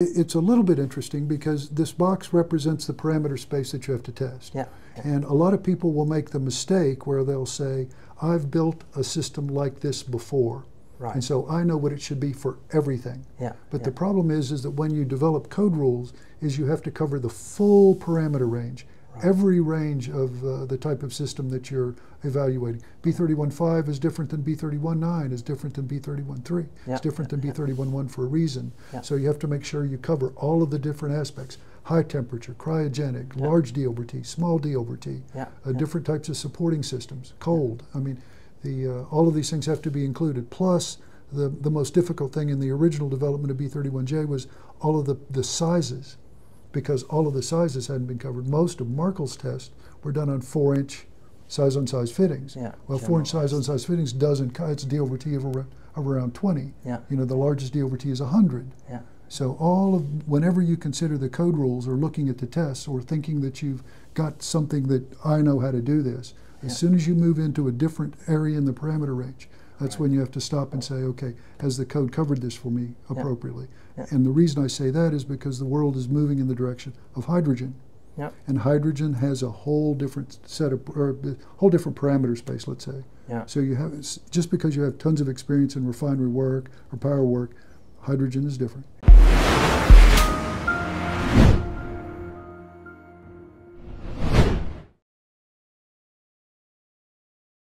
It's a little bit interesting because this box represents the parameter space that you have to test. Yeah. And a lot of people will make the mistake where they'll say, I've built a system like this before. Right. And so I know what it should be for everything. Yeah. But yeah. the problem is, is that when you develop code rules, is you have to cover the full parameter range, right. every range of uh, the type of system that you're evaluating. B31.5 is different than B31.9, is different than B31.3, yeah. it's different than B31.1 for a reason. Yeah. So you have to make sure you cover all of the different aspects. High temperature, cryogenic, large D over T, small D over T, uh, different types of supporting systems, cold. I mean, the, uh, all of these things have to be included. Plus, the, the most difficult thing in the original development of B31J was all of the, the sizes, because all of the sizes hadn't been covered. Most of Markl's tests were done on four inch size on size fittings. Yeah, well, four inch size on size fittings doesn't, it's D over T of around, of around 20. Yeah. You know, the largest D over T is 100. Yeah. So all of, whenever you consider the code rules or looking at the tests or thinking that you've got something that I know how to do this, as Yeah. soon as you move into a different area in the parameter range, that's Right. when you have to stop and say, okay, has the code covered this for me appropriately? And the reason I say that is because the world is moving in the direction of hydrogen. Yep. And hydrogen has a whole different set of, or a whole different parameter space, let's say. So you have, just because you have tons of experience in refinery work or power work, hydrogen is different.